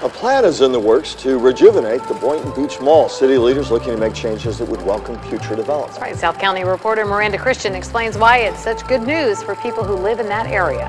A plan is in the works to rejuvenate the Boynton Beach Mall. City leaders looking to make changes that would welcome future development. That's right. South County reporter Miranda Christian explains why it's such good news for people who live in that area.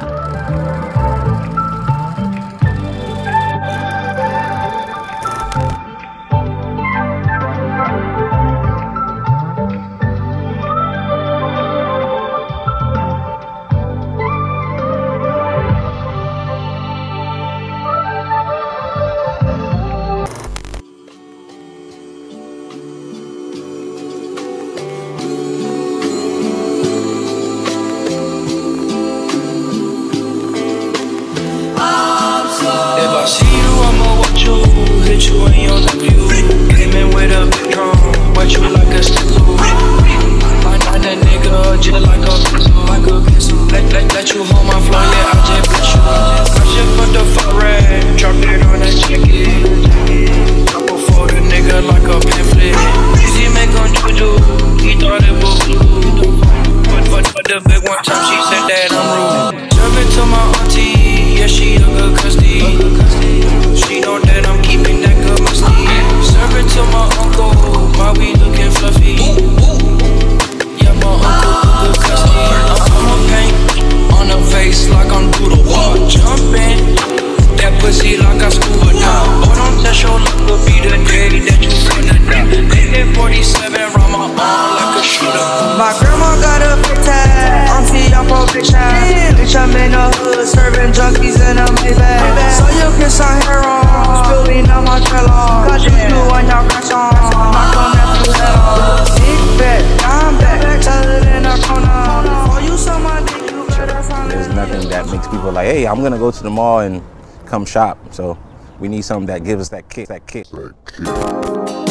You. Hit you in your nephew. Came in with a big drum. Wet you like a stew. Find out that nigga just like a. Like a. Let, let, let you hold my floor, serving in a Maybach. So you can sign her on, spilling on my trailer. Cause you do on your crash on, knock on that fool head on. Big bet, I'm back, tell it in the corner. For you, someone think you better find There's nothing that makes people like, hey, I'm gonna go to the mall and come shop. So we need something that gives us that kick, that kick. Self-relying,